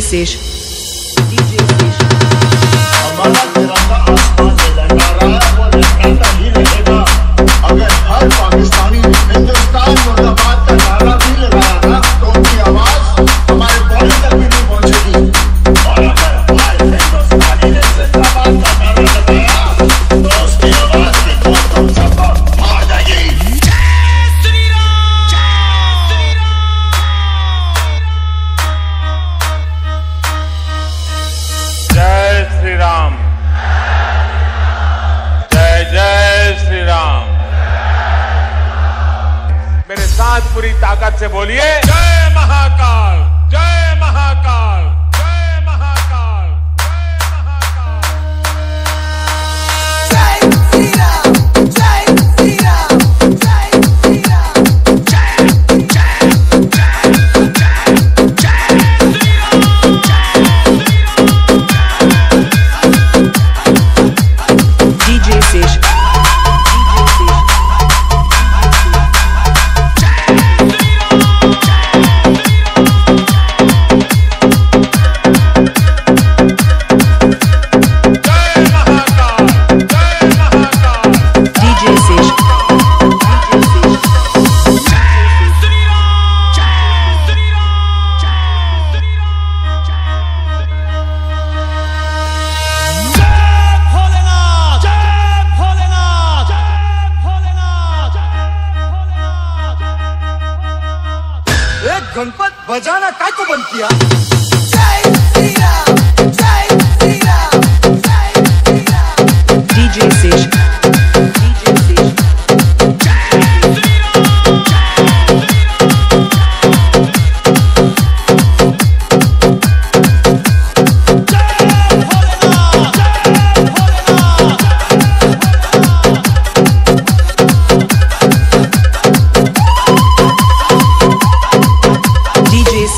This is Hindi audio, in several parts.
DJ Station. DJ Station. आज पूरी ताकत से बोलिए। जय बजाना काको तो बंद किया? DJ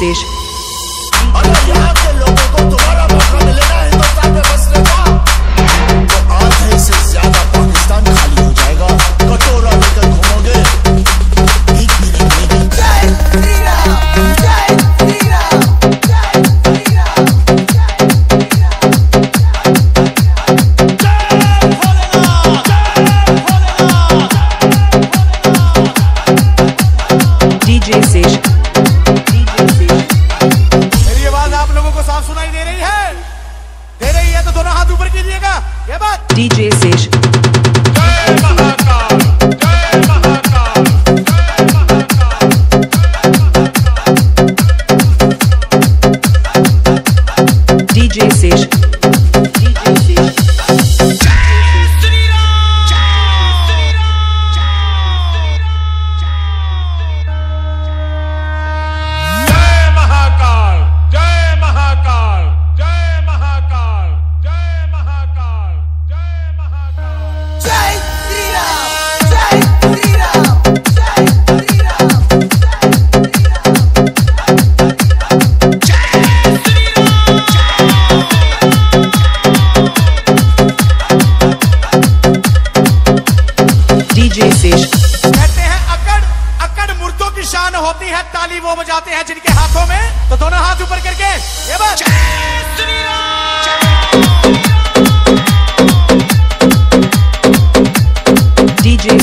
és DJ Sesh. DJ Sesh. DJ कहते हैं अकड़ अकड़ मुर्दों की शान होती है ताली वो बजाते हैं जिनके हाथों में। तो दोनों हाथ ऊपर करके ये बस डीजे